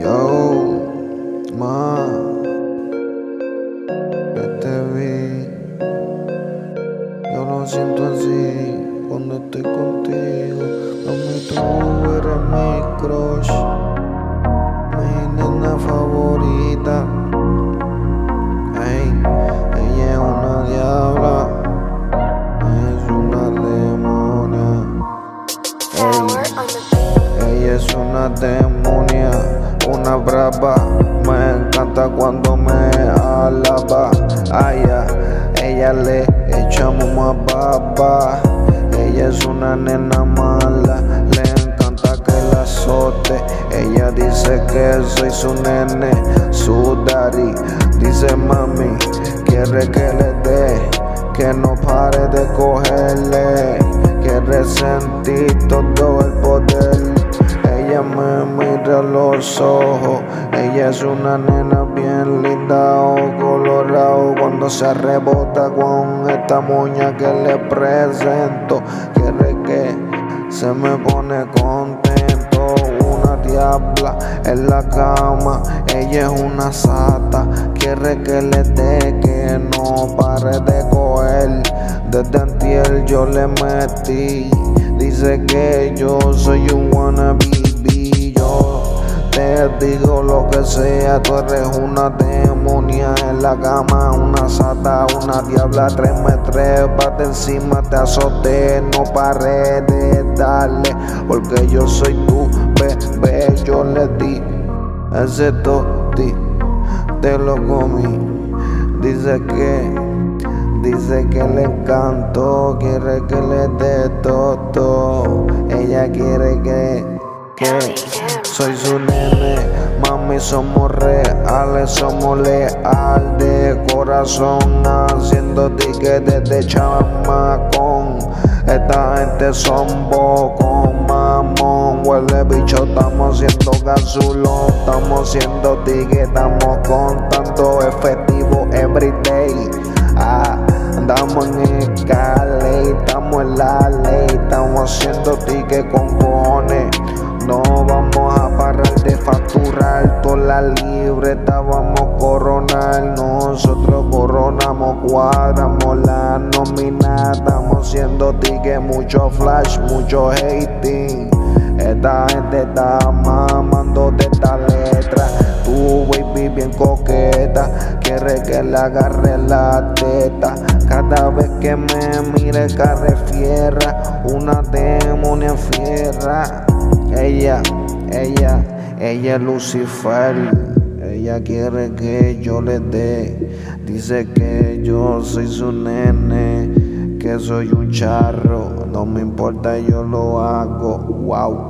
Yo, ma, que te vi. Yo lo siento así cuando estoy contigo. Mami, tú eres mi crush, mi nena favorita. Ey, ella es una diabla, es una demonia. Ey, ella es una demonia, una brava. Me encanta cuando me alaba. Ay, ella le echamos más baba. Ella es una nena mala, le encanta que la azote. Ella dice que soy su nene, su daddy. Dice mami, quiere que le dé, que no pare de cogerle. Quiere sentir Ella es una nena bien linda o colorado cuando se rebota con esta moña que le presento. Quiere que se me pone contento. Una diabla en la cama. Ella es una sata. Quiere que le dé que no pare de coger. Desde antier yo le metí. Dice que yo soy un wannabe. Te digo lo que sea. Tú eres una demonia en la cama. Una sata, una diabla. Tres me trepas encima, te azoté. No paré de darle. Porque yo soy tu bebé. Yo le di ese toti. Te lo comí. Dice que Dice que le encantó, quiere que le dé todo. Ella quiere que, que soy su nene. Mami, somos reales, somos leal de corazón. Haciendo tickets de chamacón. Esta gente son bocón, mamón. Huele bicho, estamos haciendo gasolón. Estamos haciendo tickets, estamos contando efectivo everyday. Ah, andamos en escala, estamos en la ley, estamos haciendo tickets con cojones. No vamos facturar, toda la libreta vamos a coronar. Nosotros coronamos, cuadramos la nómina, estamos haciendo tickets, mucho flash, mucho hating. Esta gente está mamando de esta letra. Tu baby bien coqueta, quiere que le agarre la teta. Cada vez que me mire carre fierra, una demonia fierra. Ella, ella, ella es Lucifer. Ella quiere que yo le dé. Dice que yo soy su nene, que soy un charro. No me importa, yo lo hago. Wow.